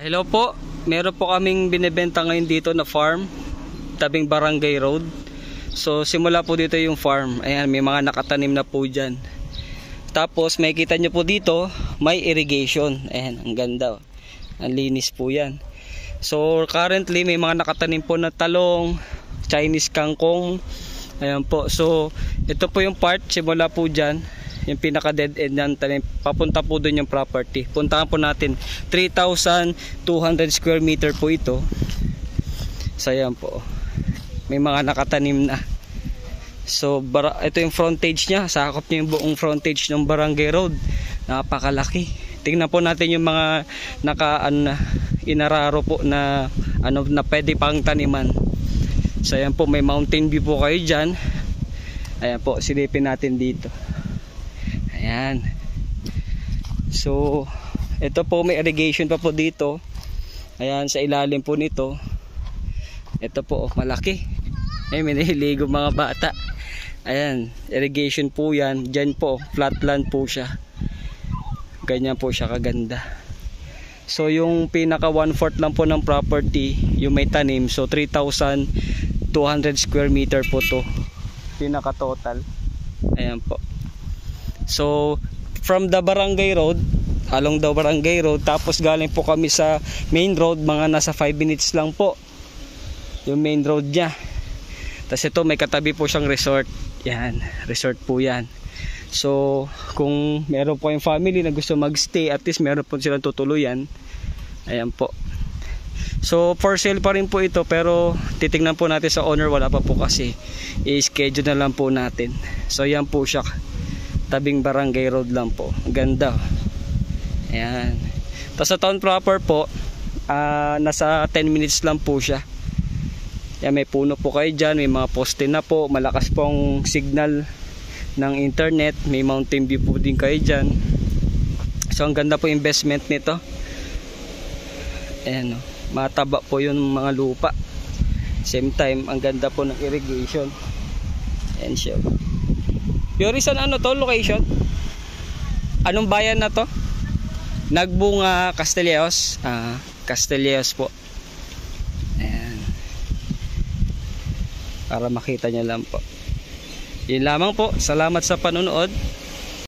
Hello po, meron po kaming binibenta ngayon dito na farm, tabing Barangay Road. So simula po dito yung farm, ayan may mga nakatanim na po dyan. Tapos may kita nyo po dito, may irrigation, ayan ang ganda, ang linis po yan. So currently may mga nakatanim po na talong, Chinese kangkong, ayan po. So ito po yung part, simula po dyan, yung pinaka dead end ng tanim papunta po doon yung property. Puntahan po natin. 3,200 square meter po ito. So po. May mga nakatanim na. So ito yung frontage nya sakop niya yung buong frontage ng barangay road. Napakalaki. Tingnan po natin yung mga naka ano, na, inararo po na ano na pwede pang taniman. So po. May mountain view po kayo dyan. Ayan po. Silipin natin dito Ayan. So, ito po may irrigation pa po dito. Ayan, sa ilalim po nito. Ito po, oh, malaki. Ay, may nahiligo mga bata. Ayan, irrigation po yan. Diyan po, flatland po siya. Ganyan po siya kaganda. So, yung pinaka 1/4 lang po ng property, yung may tanim. So, 3,200 square meter po to. Pinaka total. Ayan po. So, from the barangay road, along the barangay road, tapos galing po kami sa main road, mga nasa 5 minutes lang po. Yung main road niya. Tapos ito, may katabi po siyang resort. Yan, resort po yan. So, kung meron po yung family na gusto magstay, at least meron po silang tutuluyan. Ayan po. So, for sale pa rin po ito, pero titingnan po natin sa owner, wala pa po kasi. I-schedule na lang po natin. So, yan po siya tabing barangay road lang po. Ganda. Ayan. Tapos sa town proper po uh, nasa 10 minutes lang po siya. Yan, may puno po kayo dyan may mga poste na po malakas pong signal ng internet may mountain view po din kayo dyan. So ang ganda po investment nito. Ayan o mataba po yung mga lupa. Same time ang ganda po ng irrigation. Ayan siya Yorison ano to location? Anong bayan na to? Nagbunga Castelleos. Ah, Castelleos po. Ayan. Para makita niyo lang po. Yun lamang po. Salamat sa panonood.